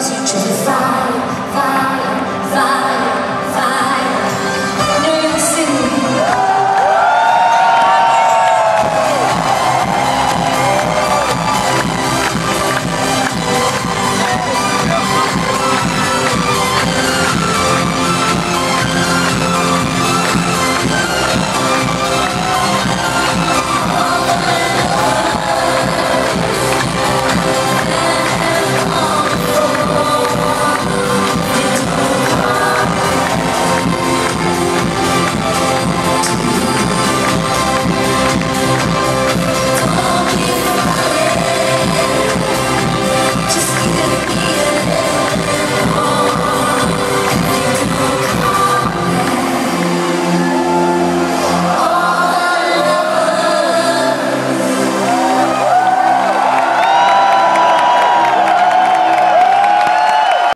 teaching